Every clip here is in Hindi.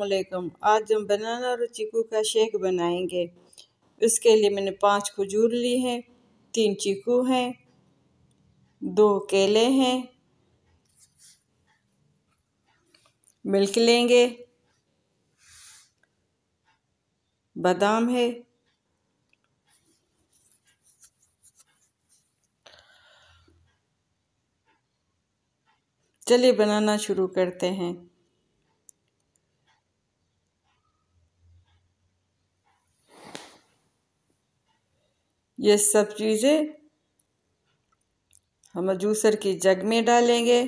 वालेकुम आज हम बनाना और चीकू का शेक बनाएँगे। इसके लिए मैंने पाँच खजूर ली हैं, तीन चीकू हैं, दो केले हैं। मिल्क लेंगे। बादाम है। चलिए बनाना शुरू करते हैं। ये सब चीज़ें हम जूसर की जग में डालेंगे।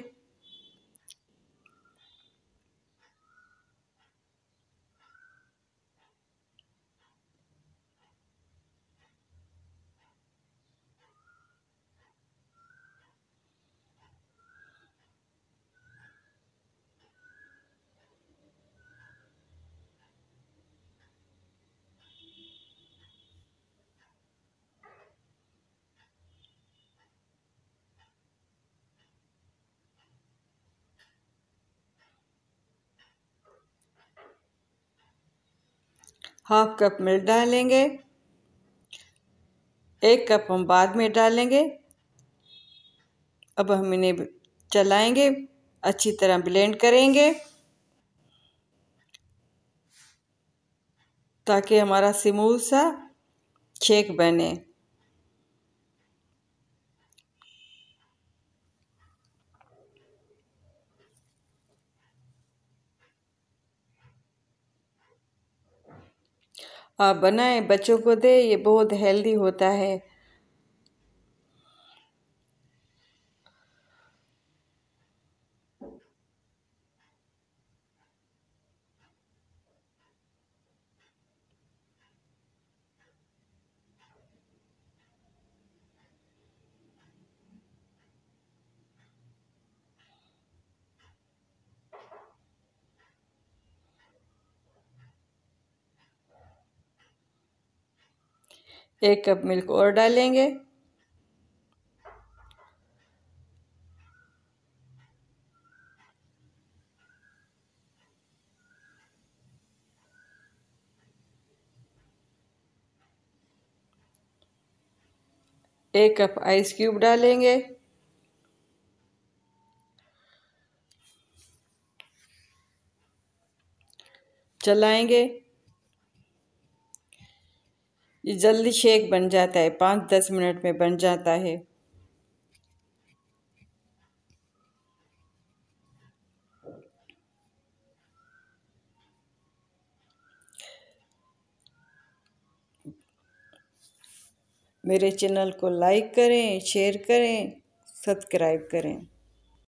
हाफ़ कप मिल्क डालेंगे। एक कप हम बाद में डालेंगे। अब हम इन्हें चलाएँगे, अच्छी तरह ब्लेंड करेंगे। ताकि हमारा स्मूथ सा शेक बने। बनाएँ बच्चों को दे ये बहुत हेल्दी होता है। एक कप मिल्क और डालेंगे। एक कप आइस क्यूब डालेंगे। चलाएँगे। ये जल्दी शेक बन जाता है पाँच दस मिनट में बन जाता है। मेरे चैनल को लाइक करें, शेयर करें, सब्सक्राइब करें।